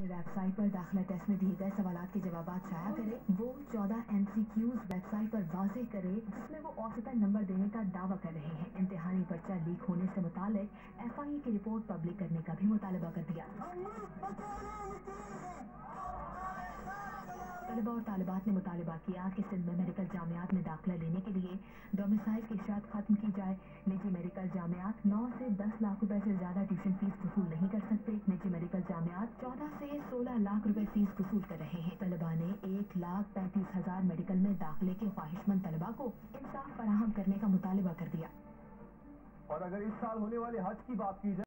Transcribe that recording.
अपने वेबसाइट पर दाखिला टेस्ट में दिए गए सवाल के जवाब शाया करे। वो चौदह एम सी क्यूज वेबसाइट पर वाजे करे, जिसमें वो औसतन नंबर देने का दावा कर रहे हैं। इम्तिहानी पर्चा लीक होने से मुतालिक एफ़ आई ए की रिपोर्ट पब्लिक करने का भी मुतालबा कर दिया। तलबा और तालिबात ने मुतालबा किया कि सिंध में मेडिकल जामियात में दाखिला लेने के लिए डोमिसाइल की शर्त खत्म की जाए। निजी मेडिकल जामियात नौ से दस लाख रुपए से ज़्यादा ट्यूशन फ़ीस वसूल नहीं कर सकते निजी मेडिकल जामियात से सोलह लाख रुपए फ़ीस वसूल कर रहे हैं। तलबा ने एक लाख पैंतीस हज़ार मेडिकल में दाखिले के ख्वाहिशमंद तलबा को इंसाफ फराहम करने का मुतालबा कर दिया। और अगर इस साल होने वाले हज की बात की जाए